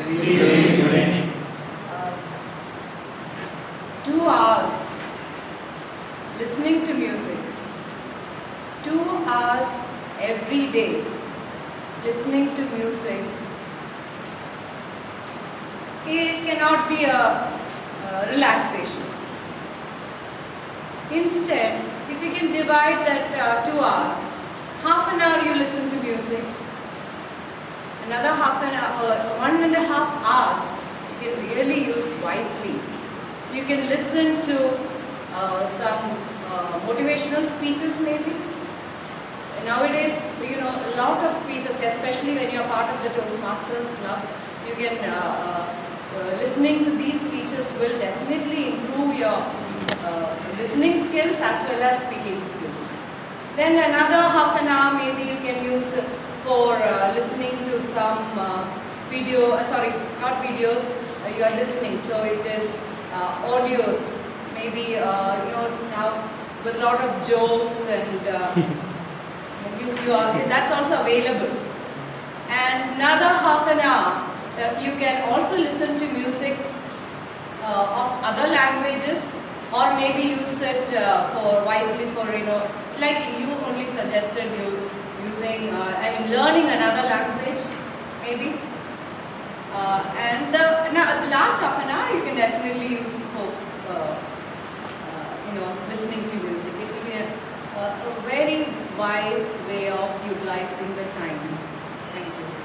Uh, two hours listening to music. Two hours every day listening to music. It cannot be a, relaxation. Instead, if you can divide that uh, two hours, half an hour you listen to music, another half an hour, one and a half hours you can really use wisely. You can listen to uh, some uh, motivational speeches maybe. Nowadays, you know, a lot of speeches, especially when you're part of the Toastmasters Club, you can, uh, uh, uh, listening to these speeches will definitely improve your uh, listening skills as well as speaking skills. Then another half an hour maybe you can use for uh, listening to some uh, video, uh, sorry, not videos, uh, you are listening, so it is audios, maybe, uh, you know, now with a lot of jokes and uh, you, you are, that's also available. And another half an hour, uh, you can also listen to music uh, of other languages or maybe use it uh, for wisely for, you know, like you only suggested you using, uh, I mean, learning another language, and the, now, the last half an hour, you can definitely use folks, uh, uh, you know, listening to music. It will be a, a, a very wise way of utilizing the time. Thank you.